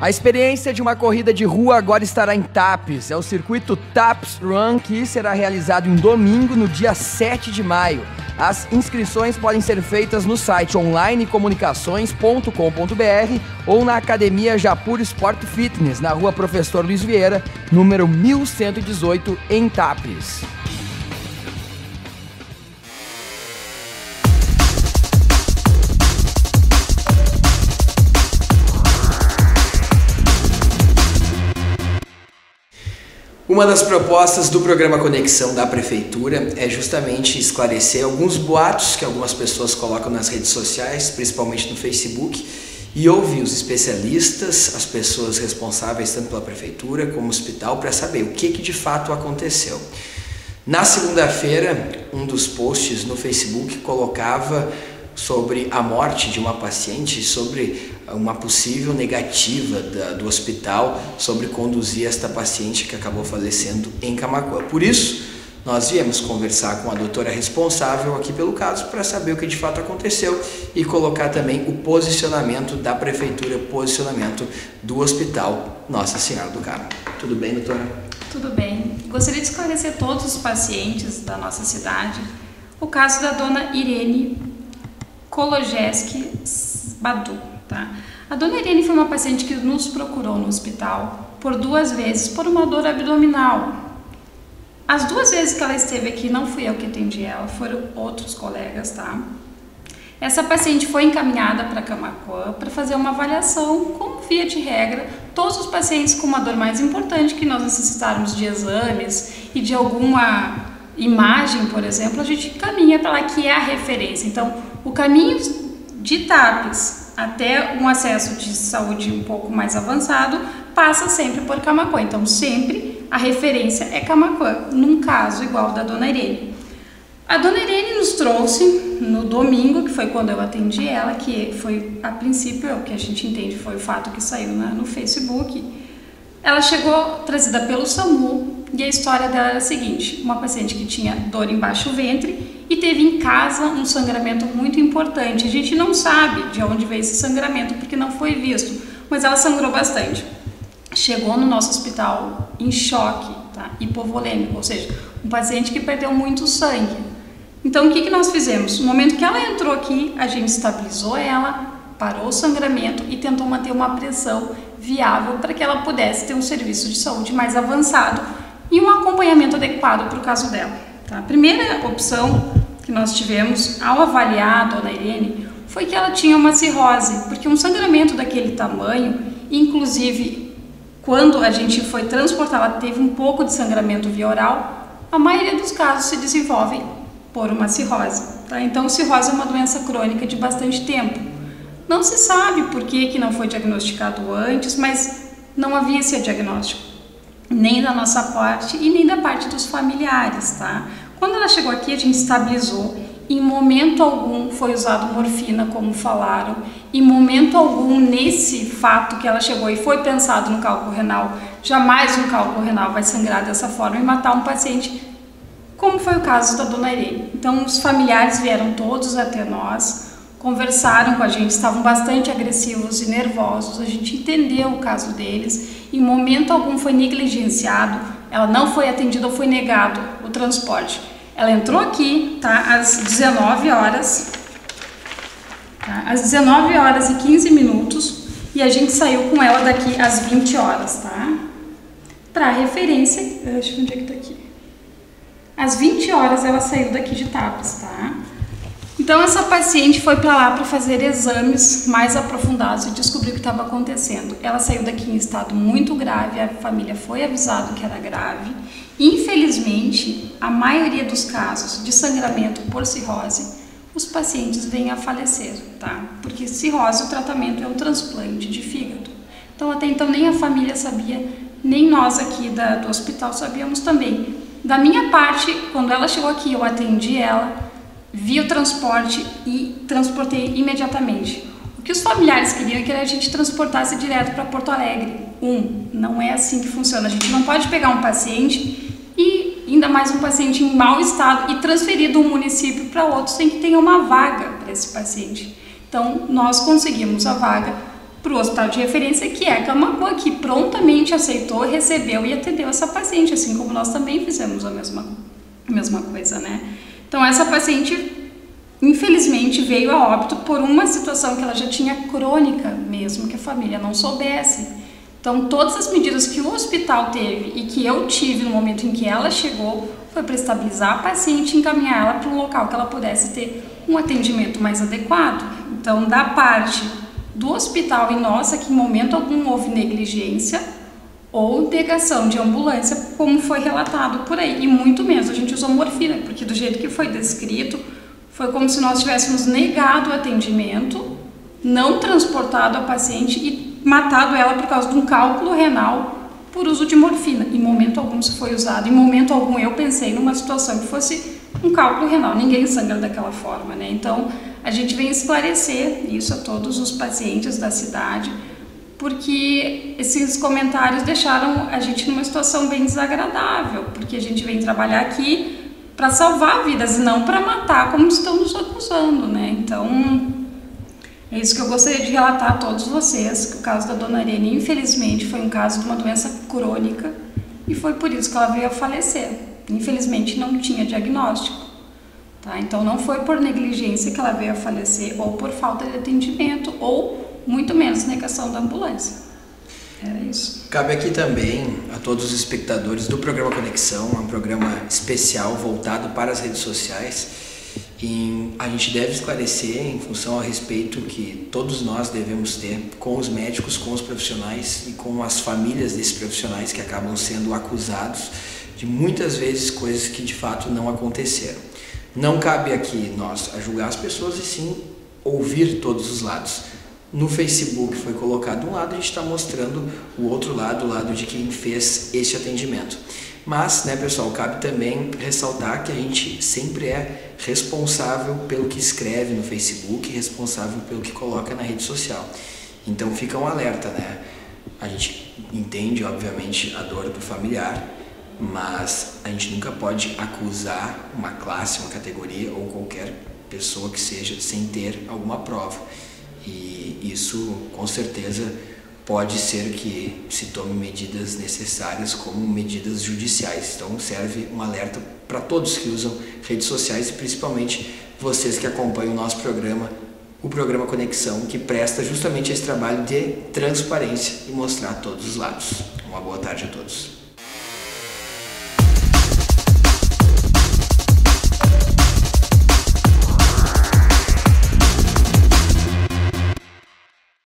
A experiência de uma corrida de rua agora estará em TAPS. É o circuito TAPS Run que será realizado em domingo, no dia 7 de maio. As inscrições podem ser feitas no site onlinecomunicações.com.br ou na Academia Japur Sport Fitness, na rua Professor Luiz Vieira, número 1118, em TAPS. Uma das propostas do programa Conexão da Prefeitura é justamente esclarecer alguns boatos que algumas pessoas colocam nas redes sociais, principalmente no Facebook, e ouvir os especialistas, as pessoas responsáveis tanto pela Prefeitura como hospital, para saber o que, que de fato aconteceu. Na segunda-feira, um dos posts no Facebook colocava sobre a morte de uma paciente, sobre uma possível negativa da, do hospital sobre conduzir esta paciente que acabou falecendo em Camacuã. Por isso, nós viemos conversar com a doutora responsável aqui pelo caso para saber o que de fato aconteceu e colocar também o posicionamento da prefeitura, posicionamento do hospital Nossa Senhora do Carmo. Tudo bem, doutora? Tudo bem. Gostaria de esclarecer todos os pacientes da nossa cidade o caso da dona Irene Kologeski Badu. Tá? A dona Irene foi uma paciente que nos procurou no hospital por duas vezes por uma dor abdominal. As duas vezes que ela esteve aqui, não fui eu que atendi ela, foram outros colegas, tá? Essa paciente foi encaminhada para Camacuã para fazer uma avaliação, como via de regra, todos os pacientes com uma dor mais importante que nós necessitarmos de exames e de alguma imagem, por exemplo, a gente caminha para lá que é a referência. Então, o caminho de TAPES até um acesso de saúde um pouco mais avançado, passa sempre por Camacuã. Então, sempre a referência é Camacuã, num caso igual da Dona Irene. A Dona Irene nos trouxe no domingo, que foi quando eu atendi ela, que foi, a princípio, o que a gente entende foi o fato que saiu na, no Facebook. Ela chegou trazida pelo SAMU e a história dela era a seguinte: uma paciente que tinha dor embaixo do ventre e teve em casa um sangramento muito importante. A gente não sabe de onde veio esse sangramento porque não foi visto, mas ela sangrou bastante. Chegou no nosso hospital em choque, tá? hipovolêmico, ou seja, um paciente que perdeu muito sangue. Então, o que, que nós fizemos? No momento que ela entrou aqui, a gente estabilizou ela, parou o sangramento e tentou manter uma pressão viável para que ela pudesse ter um serviço de saúde mais avançado e um acompanhamento adequado para o caso dela. Tá? A primeira opção que nós tivemos ao avaliar a dona Irene foi que ela tinha uma cirrose, porque um sangramento daquele tamanho, inclusive quando a gente foi transportar, ela teve um pouco de sangramento via oral, a maioria dos casos se desenvolvem por uma cirrose. Tá? Então, cirrose é uma doença crônica de bastante tempo. Não se sabe por que, que não foi diagnosticado antes, mas não havia esse diagnóstico, nem da nossa parte e nem da parte dos familiares, tá? Quando ela chegou aqui, a gente estabilizou. Em momento algum foi usado morfina, como falaram. Em momento algum, nesse fato que ela chegou e foi pensado no cálculo renal, jamais um cálculo renal vai sangrar dessa forma e matar um paciente, como foi o caso da dona Irene. Então, os familiares vieram todos até nós, conversaram com a gente, estavam bastante agressivos e nervosos. A gente entendeu o caso deles. Em momento algum foi negligenciado, ela não foi atendida ou foi negado o transporte. Ela entrou aqui, tá, às 19 horas, tá, às 19 horas e 15 minutos, e a gente saiu com ela daqui às 20 horas, tá? Para referência, deixa eu ver onde é que tá aqui. Às 20 horas ela saiu daqui de Tapas, tá? Então essa paciente foi para lá para fazer exames mais aprofundados e descobrir o que estava acontecendo. Ela saiu daqui em estado muito grave, a família foi avisado que era grave Infelizmente, a maioria dos casos de sangramento por cirrose, os pacientes vêm a falecer, tá? Porque cirrose, o tratamento é o transplante de fígado. Então, até então, nem a família sabia, nem nós aqui da, do hospital sabíamos também. Da minha parte, quando ela chegou aqui, eu atendi ela, vi o transporte e transportei imediatamente. O que os familiares queriam é que a gente transportasse direto para Porto Alegre. Um, não é assim que funciona. A gente não pode pegar um paciente e ainda mais um paciente em mau estado e transferir de um município para outro sem que tenha uma vaga para esse paciente. Então, nós conseguimos a vaga para o hospital de referência, que é a Camacuã, que prontamente aceitou, recebeu e atendeu essa paciente, assim como nós também fizemos a mesma, a mesma coisa, né? Então, essa paciente, infelizmente, veio a óbito por uma situação que ela já tinha crônica mesmo, que a família não soubesse. Então, todas as medidas que o hospital teve e que eu tive no momento em que ela chegou foi para estabilizar a paciente e encaminhar ela para um local que ela pudesse ter um atendimento mais adequado. Então, da parte do hospital e nossa, que em momento algum houve negligência ou negação de ambulância, como foi relatado por aí, e muito menos. A gente usou morfina, porque do jeito que foi descrito, foi como se nós tivéssemos negado o atendimento, não transportado a paciente e matado ela por causa de um cálculo renal por uso de morfina. Em momento algum se foi usado, em momento algum eu pensei numa situação que fosse um cálculo renal. Ninguém sangra daquela forma, né? Então, a gente vem esclarecer isso a todos os pacientes da cidade, porque esses comentários deixaram a gente numa situação bem desagradável, porque a gente vem trabalhar aqui para salvar vidas e não para matar, como estão nos acusando, né? Então, é isso que eu gostaria de relatar a todos vocês, que o caso da dona Irene, infelizmente, foi um caso de uma doença crônica e foi por isso que ela veio a falecer. Infelizmente, não tinha diagnóstico. Tá? Então não foi por negligência que ela veio a falecer ou por falta de atendimento ou muito menos negação da ambulância. Era isso. Cabe aqui também a todos os espectadores do programa Conexão, um programa especial voltado para as redes sociais. E a gente deve esclarecer em função a respeito que todos nós devemos ter com os médicos, com os profissionais e com as famílias desses profissionais que acabam sendo acusados de muitas vezes coisas que de fato não aconteceram. Não cabe aqui nós a julgar as pessoas e sim ouvir todos os lados. No Facebook foi colocado um lado, a gente está mostrando o outro lado, o lado de quem fez esse atendimento. Mas, né, pessoal, cabe também ressaltar que a gente sempre é responsável pelo que escreve no Facebook, responsável pelo que coloca na rede social. Então fica um alerta, né? A gente entende, obviamente, a dor do familiar, mas a gente nunca pode acusar uma classe, uma categoria ou qualquer pessoa que seja sem ter alguma prova. E isso com certeza pode ser que se tome medidas necessárias como medidas judiciais. Então serve um alerta para todos que usam redes sociais e principalmente vocês que acompanham o nosso programa, o programa Conexão, que presta justamente esse trabalho de transparência e mostrar todos os lados. Uma boa tarde a todos.